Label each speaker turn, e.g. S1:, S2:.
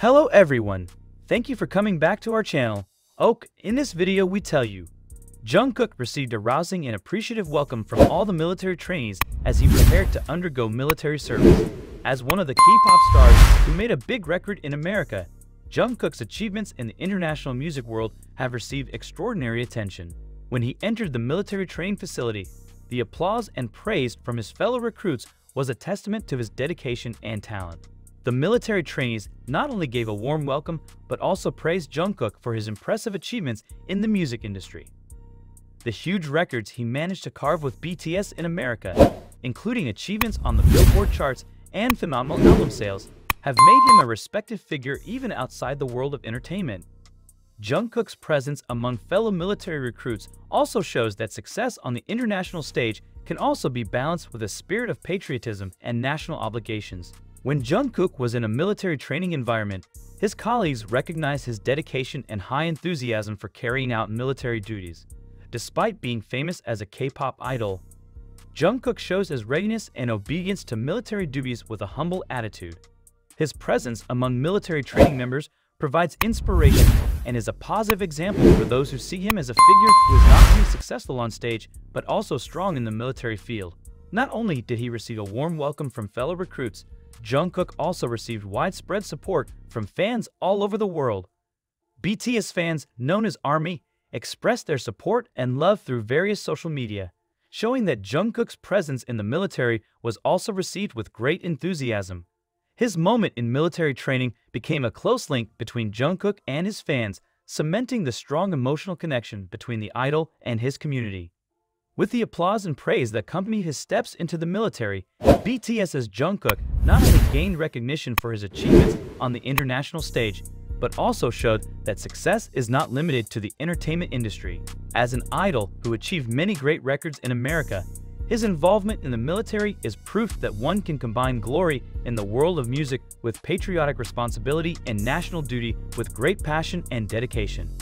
S1: Hello everyone, thank you for coming back to our channel. Oak, in this video we tell you, Jungkook received a rousing and appreciative welcome from all the military trainees as he prepared to undergo military service. As one of the K-pop stars who made a big record in America, Jungkook's achievements in the international music world have received extraordinary attention. When he entered the military training facility, the applause and praise from his fellow recruits was a testament to his dedication and talent. The military trainees not only gave a warm welcome, but also praised Jungkook for his impressive achievements in the music industry. The huge records he managed to carve with BTS in America, including achievements on the Billboard charts and phenomenal album sales, have made him a respected figure even outside the world of entertainment. Jungkook's presence among fellow military recruits also shows that success on the international stage can also be balanced with a spirit of patriotism and national obligations. When Jungkook was in a military training environment, his colleagues recognized his dedication and high enthusiasm for carrying out military duties. Despite being famous as a K-pop idol, Jungkook shows his readiness and obedience to military duties with a humble attitude. His presence among military training members provides inspiration and is a positive example for those who see him as a figure who is not only successful on stage, but also strong in the military field. Not only did he receive a warm welcome from fellow recruits, Jungkook also received widespread support from fans all over the world. BTS fans, known as ARMY, expressed their support and love through various social media, showing that Jungkook's presence in the military was also received with great enthusiasm. His moment in military training became a close link between Jungkook and his fans, cementing the strong emotional connection between the idol and his community. With the applause and praise that accompany his steps into the military, BTS's Jungkook not only gained recognition for his achievements on the international stage, but also showed that success is not limited to the entertainment industry. As an idol who achieved many great records in America, his involvement in the military is proof that one can combine glory in the world of music with patriotic responsibility and national duty with great passion and dedication.